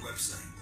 website.